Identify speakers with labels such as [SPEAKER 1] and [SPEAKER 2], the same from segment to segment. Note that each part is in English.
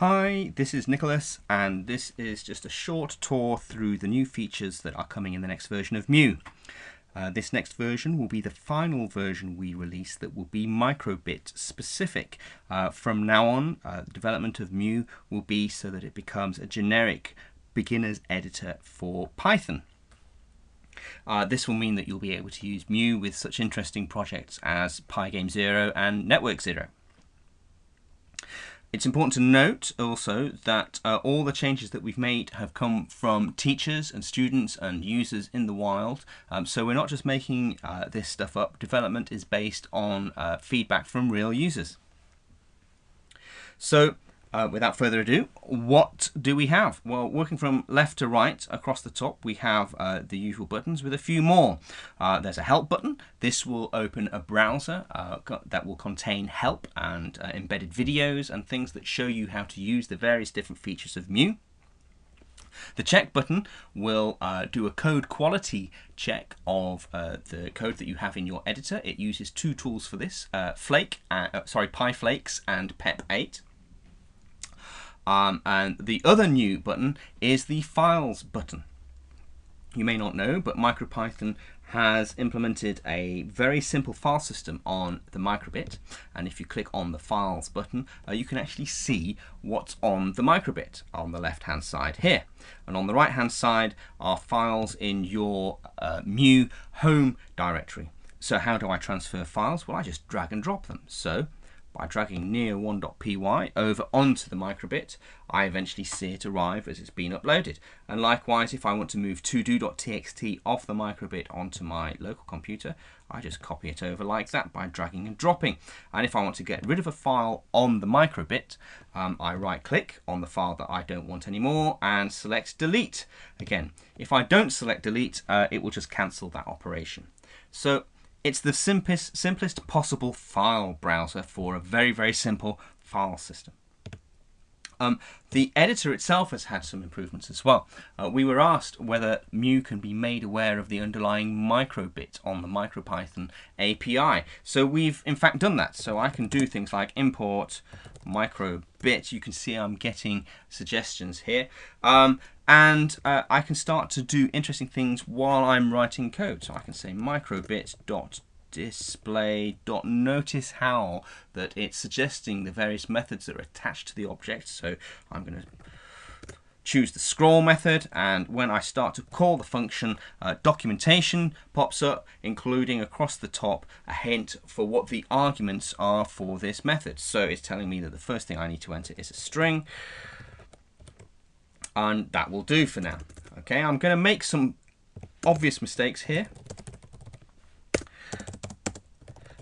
[SPEAKER 1] Hi, this is Nicholas, and this is just a short tour through the new features that are coming in the next version of Mu. Uh, this next version will be the final version we release that will be microbit specific. Uh, from now on, uh, development of Mu will be so that it becomes a generic beginner's editor for Python. Uh, this will mean that you'll be able to use Mu with such interesting projects as Pygame Zero and Network Zero. It's important to note also that uh, all the changes that we've made have come from teachers and students and users in the wild. Um, so we're not just making uh, this stuff up. Development is based on uh, feedback from real users. So uh, without further ado, what do we have? Well, working from left to right across the top, we have uh, the usual buttons with a few more. Uh, there's a help button. This will open a browser uh, that will contain help and uh, embedded videos and things that show you how to use the various different features of Mu. The check button will uh, do a code quality check of uh, the code that you have in your editor. It uses two tools for this, uh, Flake, uh, sorry, PyFlakes and PEP8. Um, and the other new button is the Files button. You may not know, but MicroPython has implemented a very simple file system on the microbit. And if you click on the files button uh, you can actually see what's on the microbit on the left hand side here. And on the right hand side are files in your uh, home directory. So how do I transfer files? Well I just drag and drop them. So by dragging neo1.py over onto the microbit, I eventually see it arrive as it's been uploaded. And likewise, if I want to move todo.txt off the microbit onto my local computer, I just copy it over like that by dragging and dropping. And if I want to get rid of a file on the microbit, um, I right click on the file that I don't want anymore and select delete. Again, if I don't select delete, uh, it will just cancel that operation. So it's the simplest, simplest possible file browser for a very, very simple file system. Um, the editor itself has had some improvements as well. Uh, we were asked whether Mu can be made aware of the underlying microbit on the MicroPython API. So we've in fact done that. So I can do things like import microbit. You can see I'm getting suggestions here. Um, and uh, I can start to do interesting things while I'm writing code. So I can say microbit dot display dot notice how that it's suggesting the various methods that are attached to the object. So I'm going to choose the scroll method and when I start to call the function uh, documentation pops up including across the top a hint for what the arguments are for this method. So it's telling me that the first thing I need to enter is a string and that will do for now okay I'm going to make some obvious mistakes here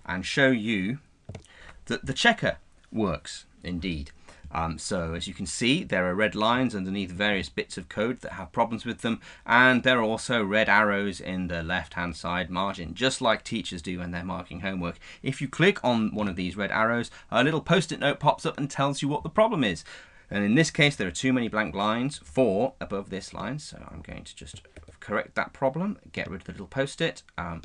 [SPEAKER 1] and show you that the checker works indeed. Um, so as you can see, there are red lines underneath various bits of code that have problems with them, and there are also red arrows in the left-hand side margin, just like teachers do when they're marking homework. If you click on one of these red arrows, a little post-it note pops up and tells you what the problem is. And in this case, there are too many blank lines, four above this line, so I'm going to just correct that problem, get rid of the little post-it. Um,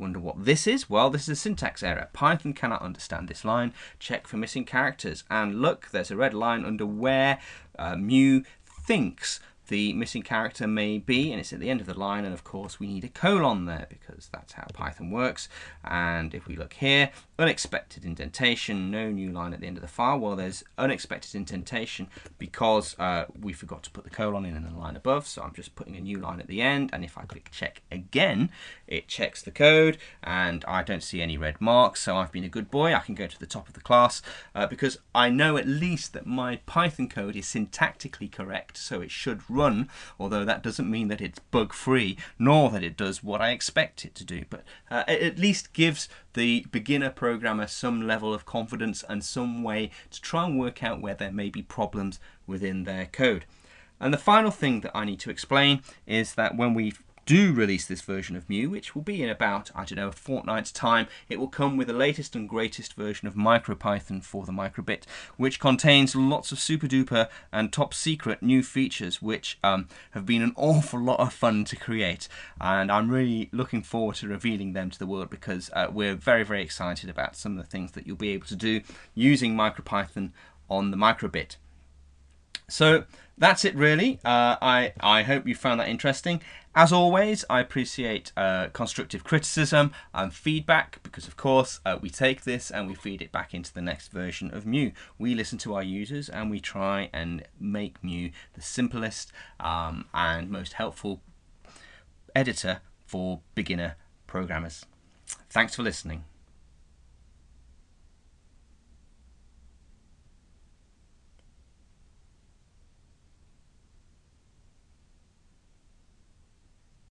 [SPEAKER 1] Wonder what this is? Well, this is a syntax error. Python cannot understand this line. Check for missing characters. And look, there's a red line under where uh, mu thinks the missing character may be, and it's at the end of the line, and of course we need a colon there because that's how Python works. And if we look here, unexpected indentation, no new line at the end of the file. Well, there's unexpected indentation because uh, we forgot to put the colon in in the line above, so I'm just putting a new line at the end, and if I click check again, it checks the code, and I don't see any red marks, so I've been a good boy. I can go to the top of the class uh, because I know at least that my Python code is syntactically correct, so it should run run, although that doesn't mean that it's bug free, nor that it does what I expect it to do. But uh, it at least gives the beginner programmer some level of confidence and some way to try and work out where there may be problems within their code. And the final thing that I need to explain is that when we do release this version of Mu, which will be in about, I don't know, a fortnight's time, it will come with the latest and greatest version of MicroPython for the microbit, which contains lots of super duper and top secret new features, which um, have been an awful lot of fun to create. And I'm really looking forward to revealing them to the world because uh, we're very, very excited about some of the things that you'll be able to do using MicroPython on the microbit. So that's it, really. Uh, I I hope you found that interesting. As always, I appreciate uh, constructive criticism and feedback because, of course, uh, we take this and we feed it back into the next version of Mu. We listen to our users and we try and make Mu the simplest um, and most helpful editor for beginner programmers. Thanks for listening.